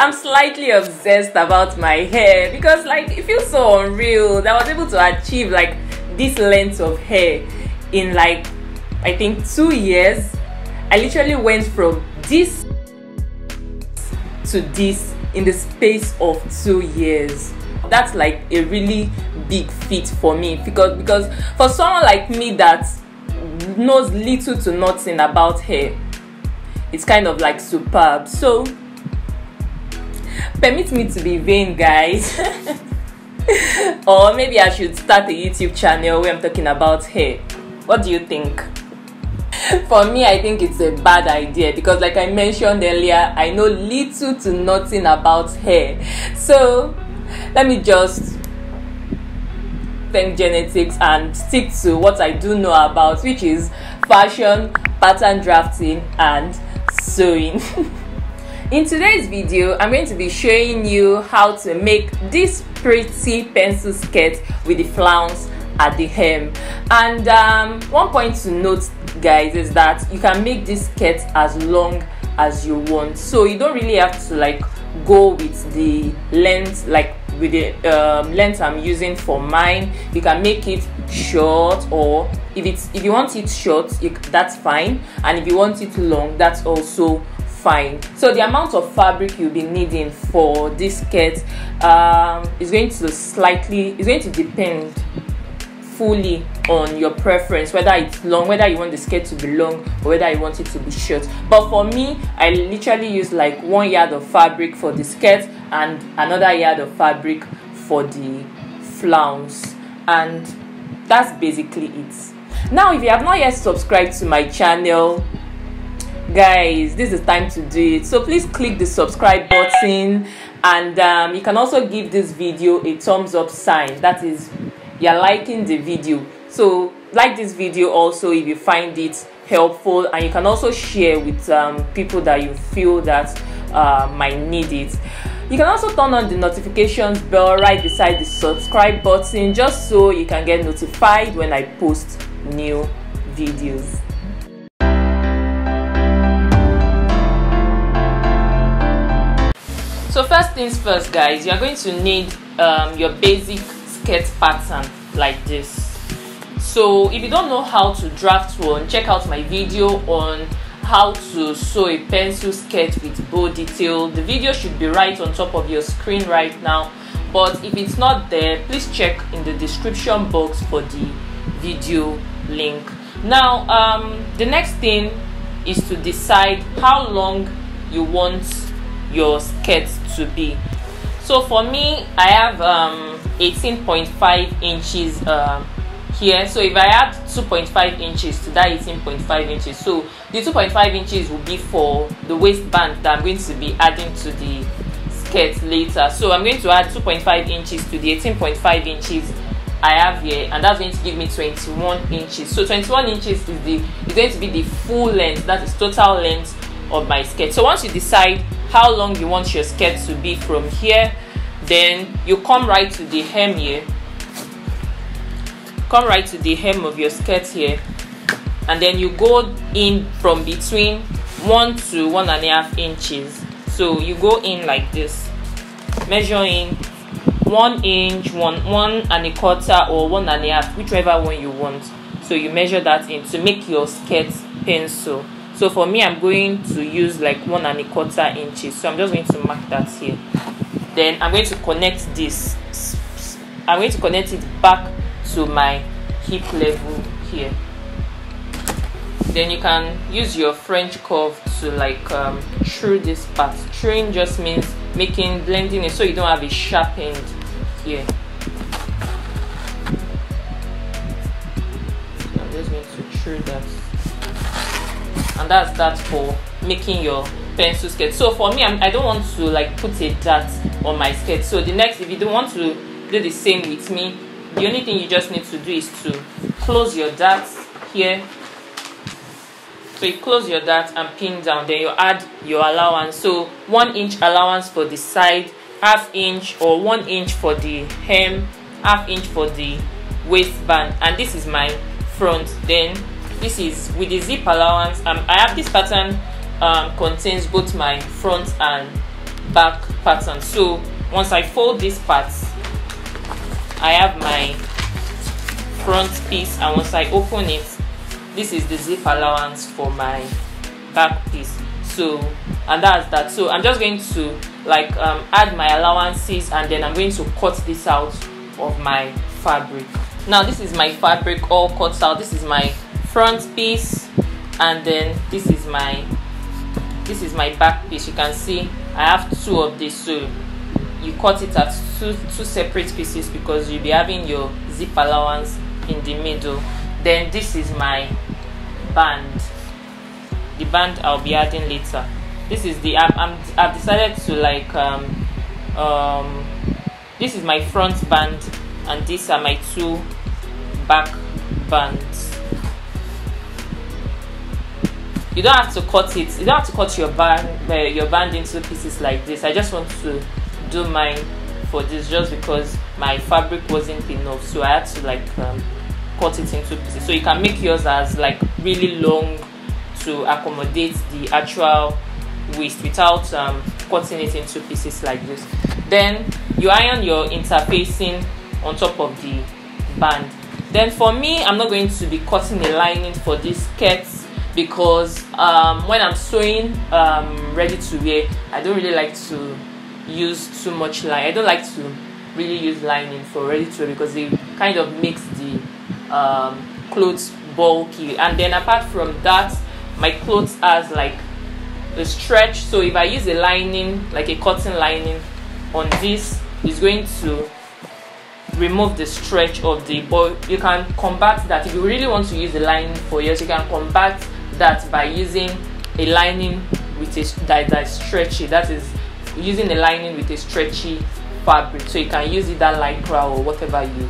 I'm slightly obsessed about my hair because like it feels so unreal that I was able to achieve like this length of hair in like I think two years. I literally went from this to this in the space of two years. That's like a really big feat for me because because for someone like me that knows little to nothing about hair, it's kind of like superb. So permit me to be vain, guys. or maybe I should start a YouTube channel where I'm talking about hair. What do you think? For me, I think it's a bad idea because, like I mentioned earlier, I know little to nothing about hair. So, let me just thank genetics and stick to what I do know about, which is fashion, pattern drafting, and sewing. In today's video, I'm going to be showing you how to make this pretty pencil skirt with the flounce at the hem. And um, one point to note, guys, is that you can make this skirt as long as you want. So you don't really have to like go with the length like with the um, length I'm using for mine. You can make it short or if it's if you want it short, you, that's fine. And if you want it long, that's also fine. So the amount of fabric you'll be needing for this skirt um, is going to slightly is going to depend fully on your preference whether it's long whether you want the skirt to be long or whether you want it to be short. But for me i literally use like one yard of fabric for the skirt and another yard of fabric for the flounce. And that's basically it. Now if you have not yet subscribed to my channel guys this is time to do it. So please click the subscribe button and um, you can also give this video a thumbs up sign. That is you're liking the video. So like this video also if you find it helpful and you can also share with um, people that you feel that uh, might need it. You can also turn on the notifications bell right beside the subscribe button just so you can get notified when i post new videos so first things first guys you are going to need um, your basic skirt pattern like this. So if you don't know how to draft one check out my video on how to sew a pencil skirt with bow detail. The video should be right on top of your screen right now. But if it's not there please check in the description box for the video link. Now um, the next thing is to decide how long you want your skirt to be. So for me i have um 18.5 inches uh, here. So if i add 2.5 inches to that 18.5 inches so the 2.5 inches will be for the waistband that i'm going to be adding to the skirt later. So i'm going to add 2.5 inches to the 18.5 inches i have here and that's going to give me 21 inches. So 21 inches is the is going to be the full length that is total length of my skirt. So once you decide how long you want your skirt to be from here then you come right to the hem here. Come right to the hem of your skirt here and then you go in from between one to one and a half inches. So you go in like this. Measure in one inch one one and a quarter or one and a half whichever one you want. So you measure that in to make your skirt pencil so for me i'm going to use like one and a quarter inches. So i'm just going to mark that here. Then i'm going to connect this i'm going to connect it back to my hip level here. Then you can use your french curve to like um, true this part. Truing just means making blending it so you don't have a sharp end here. So i'm just going to true that and that's that for making your pencil skirt so for me I'm, i do not want to like put a dart on my skirt so the next if you don't want to do the same with me the only thing you just need to do is to close your dart here. So you close your dart and pin down. Then you add your allowance. So one inch allowance for the side half inch or one inch for the hem half inch for the waistband. And this is my front. Then this is with the zip allowance um, i have this pattern um, contains both my front and back pattern. So once i fold this part i have my front piece and once i open it this is the zip allowance for my back piece. So and that's that. So i'm just going to like um, add my allowances and then i'm going to cut this out of my fabric. Now this is my fabric all cut out. This is my front piece and then this is my this is my back piece. You can see i have two of this so you cut it at two two separate pieces because you'll be having your zip allowance in the middle. Then this is my band. The band i'll be adding later. This is the i'm, I'm i've decided to like um um this is my front band and these are my two back bands you don't have to cut it you don't have to cut your band uh, your band into pieces like this. I just want to do mine for this just because my fabric wasn't enough. So i had to like um, cut it into pieces. So you can make yours as like really long to accommodate the actual waist without um, cutting it into pieces like this. Then you iron your interfacing on top of the band. Then for me i'm not going to be cutting a lining for this skirt because um, when i'm sewing um, ready to wear i don't really like to use too much line. I don't like to really use lining for ready to wear because it kind of makes the um, clothes bulky. And then apart from that my clothes has like a stretch. So if i use a lining like a cotton lining on this it's going to remove the stretch of the but you can combat that. If you really want to use the lining for yours you can combat that by using a lining with a that, that is stretchy that is using a lining with a stretchy fabric. So you can use either lycra or whatever you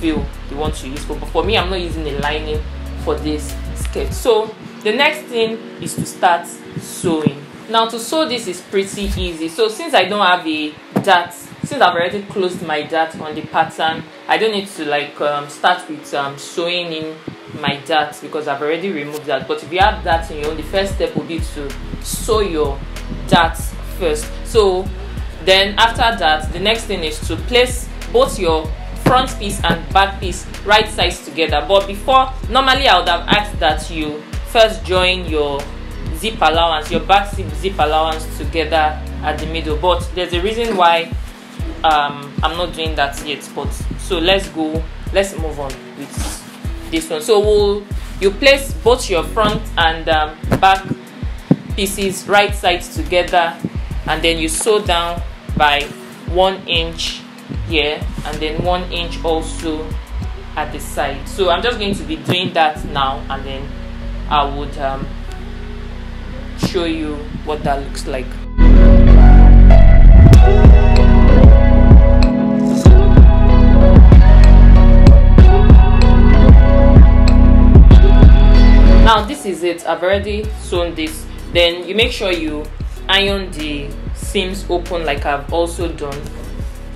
feel you want to use. For but for me i'm not using a lining for this skirt. So the next thing is to start sewing. Now to sew this is pretty easy. So since i don't have a dart since i've already closed my dart on the pattern i don't need to like um, start with um, sewing in my dart because i've already removed that. But if you have that in your own the first step will be to sew your dart first. So then after that the next thing is to place both your front piece and back piece right sides together. But before normally i would have asked that you first join your zip allowance your back zip, zip allowance together at the middle. But there's a reason why um i'm not doing that yet. But so let's go let's move on with this one so we'll you place both your front and um, back pieces right sides together and then you sew down by one inch here and then one inch also at the side so i'm just going to be doing that now and then I would um, show you what that looks like. Now this is it. I've already sewn this. Then you make sure you iron the seams open like I've also done.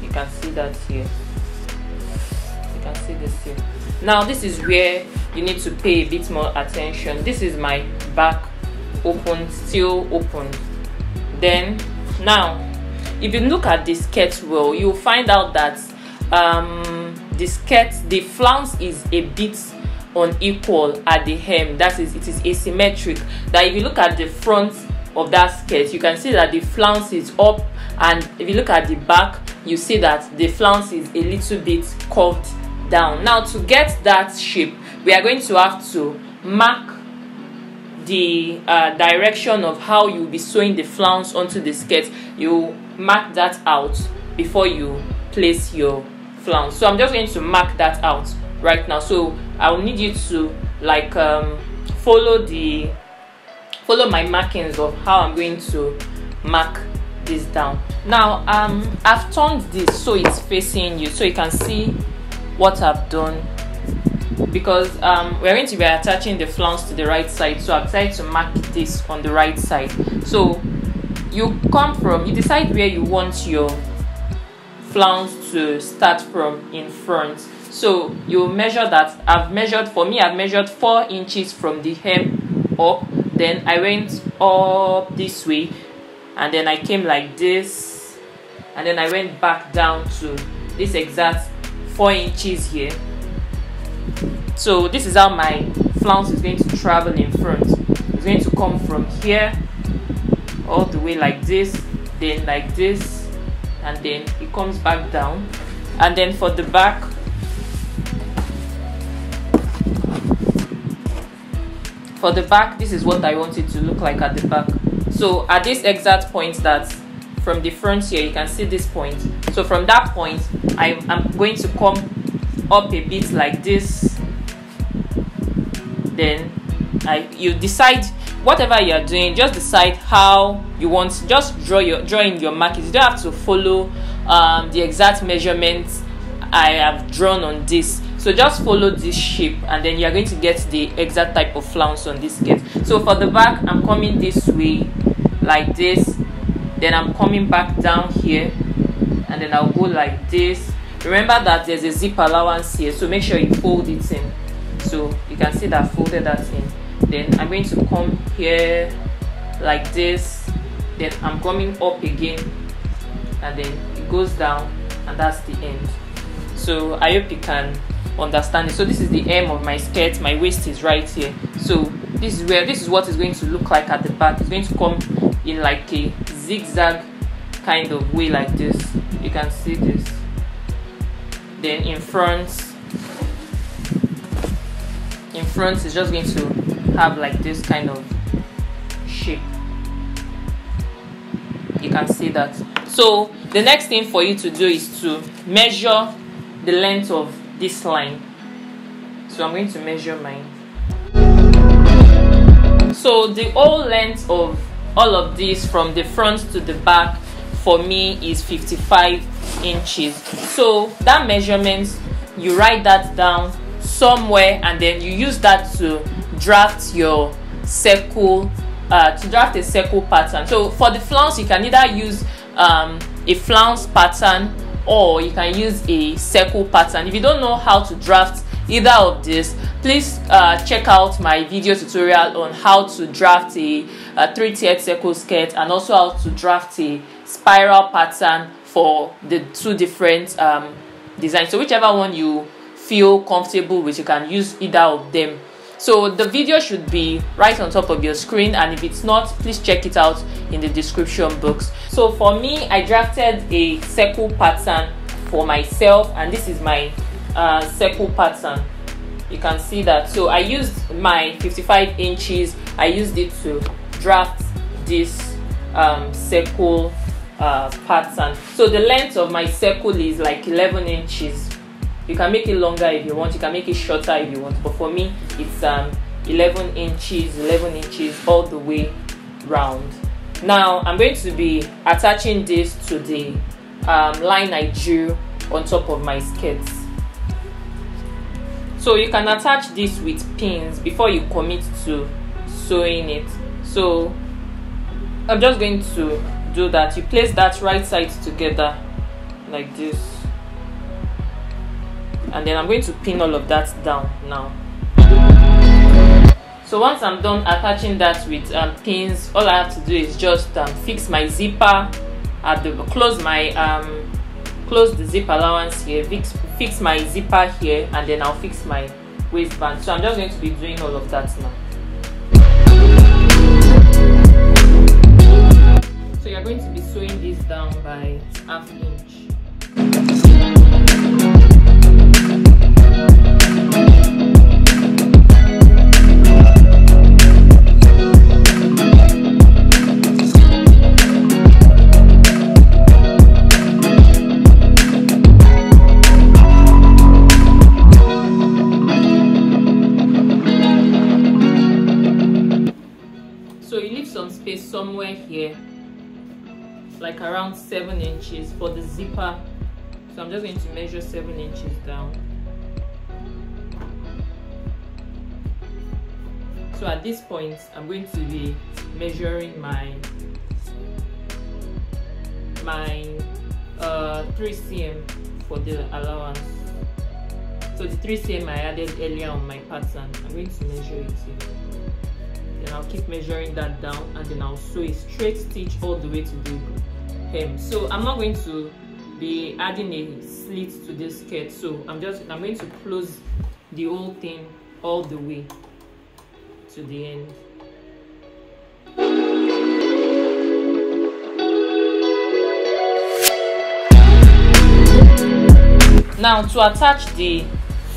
You can see that here. You can see this here. Now this is where you need to pay a bit more attention this is my back open still open then now if you look at the skirt well you'll find out that um, the skirt the flounce is a bit unequal at the hem. That is it is asymmetric. That if you look at the front of that skirt you can see that the flounce is up and if you look at the back you see that the flounce is a little bit curved down. Now to get that shape we are going to have to mark the uh, direction of how you'll be sewing the flounce onto the skirt. You mark that out before you place your flounce. So i'm just going to mark that out right now. So i'll need you to like um, follow the follow my markings of how i'm going to mark this down. Now um i've turned this so it's facing you so you can see what i've done. Because um, we're going to be attaching the flounce to the right side so I've decided to mark this on the right side. So you come from you decide where you want your flounce to start from in front so you measure that. I've measured for me I've measured four inches from the hem up. Then I went up this way. And then I came like this. And then I went back down to this exact 4 inches here. So this is how my flounce is going to travel in front. It's going to come from here all the way like this then like this and then it comes back down. And then for the back for the back this is what I want it to look like at the back. So at this exact point that from the front here you can see this point. So from that point I am going to come up a bit like this. Then I you decide whatever you are doing just decide how you want just draw your drawing your markings. You don't have to follow um, the exact measurements I have drawn on this so just follow this shape and then you are going to get the exact type of flounce on this skirt. So for the back I'm coming this way like this. Then I'm coming back down here. And then I'll go like this. Remember that there's a zip allowance here so make sure you fold it in. So you can see that I folded that in. Then I'm going to come here like this. Then I'm coming up again. And then it goes down and that's the end. So I hope you can understand it so this is the hem of my skirt my waist is right here. So this is where this is what is going to look like at the back. It's going to come in like a zigzag kind of way like this. You can see this. Then in front in front it's just going to have like this kind of shape. You can see that. So the next thing for you to do is to measure the length of this line. So i'm going to measure mine. So the whole length of all of this from the front to the back for me is 55 inches. So that measurement you write that down somewhere and then you use that to draft your circle uh, to draft a circle pattern. So for the flounce you can either use um, a flounce pattern or you can use a circle pattern. If you don't know how to draft either of this please uh, check out my video tutorial on how to draft a, a three-tiered circle skirt and also how to draft a spiral pattern for the two different um, designs. So whichever one you feel comfortable with you can use either of them so the video should be right on top of your screen and if it's not please check it out in the description box. So for me i drafted a circle pattern for myself and this is my uh, circle pattern. You can see that. So i used my 55 inches i used it to draft this um, circle uh, pattern. So the length of my circle is like 11 inches you can make it longer if you want you can make it shorter if you want but for me it's um 11 inches 11 inches all the way round. Now i'm going to be attaching this to the um, line i drew on top of my skirts. So you can attach this with pins before you commit to sewing it. So i'm just going to do that. You place that right side together like this and then I'm going to pin all of that down now. So once I'm done attaching that with um, pins all I have to do is just um, fix my zipper. At the close my um, close the zip allowance here fix, fix my zipper here and then I'll fix my waistband. So I'm just going to be doing all of that now. So you're going to be sewing this down by half inch somewhere here like around seven inches for the zipper. So i'm just going to measure seven inches down. So at this point i'm going to be measuring my my uh 3 cm for the allowance. So the 3 cm i added earlier on my pattern. I'm going to measure it here then I'll keep measuring that down and then I'll sew a straight stitch all the way to the hem. So i'm not going to be adding a slit to this skirt. So i'm just i'm going to close the whole thing all the way to the end. Now to attach the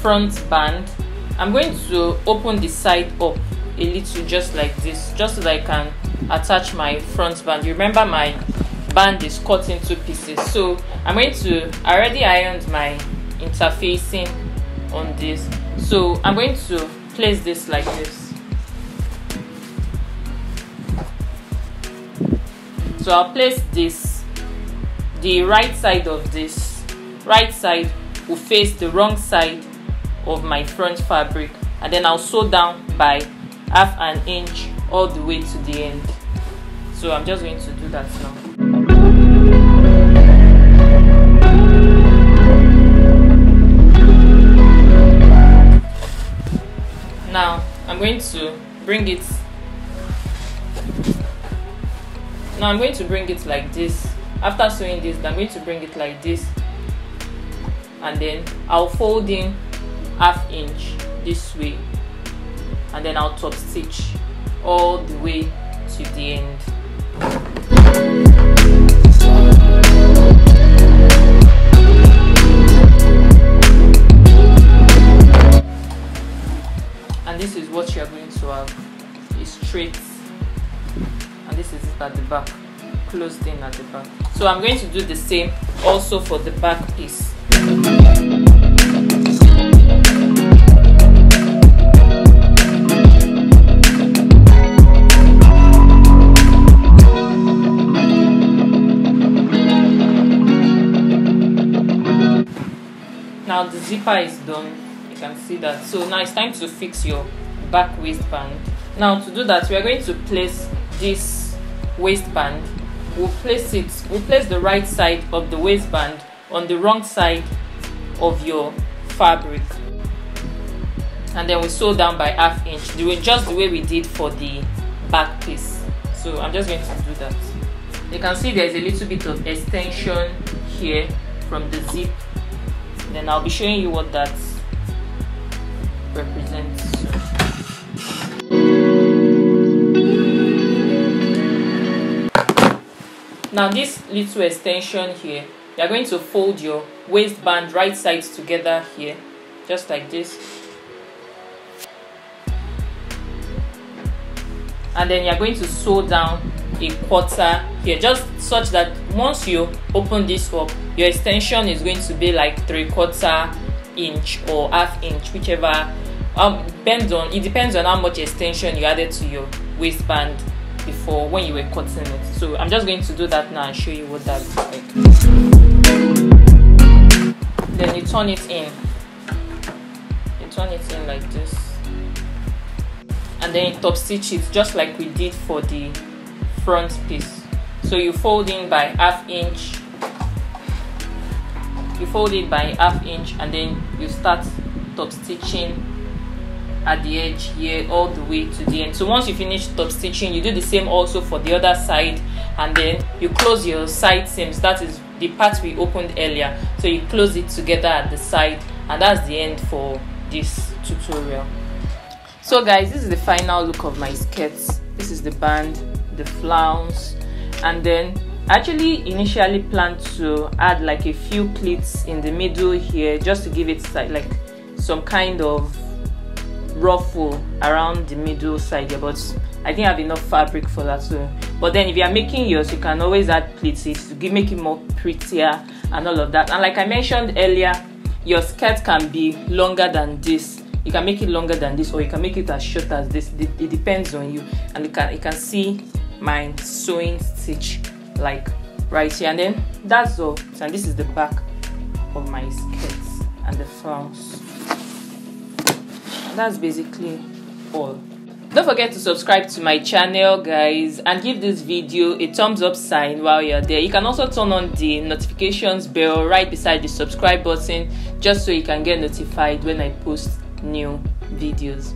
front band i'm going to open the side up a little just like this just so that i can attach my front band. You remember my band is cut into pieces. So i'm going to I already ironed my interfacing on this. So i'm going to place this like this. So i'll place this the right side of this right side will face the wrong side of my front fabric. And then i'll sew down by half an inch all the way to the end. So i'm just going to do that now. Now I'm going to bring it. Now I'm going to bring it like this. After sewing this I'm going to bring it like this. And then I'll fold in half inch this way and then I'll top stitch all the way to the end. And this is what you're going to have a straight. And this is it at the back closed in at the back. So i'm going to do the same also for the back piece now the zipper is done. You can see that. So now it's time to fix your back waistband. Now to do that we are going to place this waistband. We'll place it we'll place the right side of the waistband on the wrong side of your fabric. And then we sew down by half inch. Way just the way we did for the back piece. So i'm just going to do that. You can see there's a little bit of extension here from the zip then i'll be showing you what that represents. Now this little extension here you're going to fold your waistband right sides together here just like this. And then you're going to sew down a quarter here just such that once you open this up your extension is going to be like three quarter inch or half inch whichever um depends on it depends on how much extension you added to your waistband before when you were cutting it. So i'm just going to do that now and show you what that looks like. Then you turn it in. You turn it in like this. And then you top stitch it just like we did for the front piece. So you fold in by half inch. You fold it by half inch and then you start top stitching at the edge here all the way to the end. So once you finish top stitching you do the same also for the other side and then you close your side seams. That is the part we opened earlier. So you close it together at the side and that's the end for this tutorial. So guys this is the final look of my skirts. This is the band the flounce and then actually initially planned to add like a few pleats in the middle here just to give it like some kind of ruffle around the middle side here but I didn't have enough fabric for that so. But then if you are making yours you can always add pleats to give make it more prettier and all of that. And like I mentioned earlier your skirt can be longer than this. You can make it longer than this or you can make it as short as this. It, it depends on you. And you can you can see my sewing stitch like right here. And then that's all. And this is the back of my skirt and the flounce that's basically all. Don't forget to subscribe to my channel guys and give this video a thumbs up sign while you're there. You can also turn on the notifications bell right beside the subscribe button just so you can get notified when i post new videos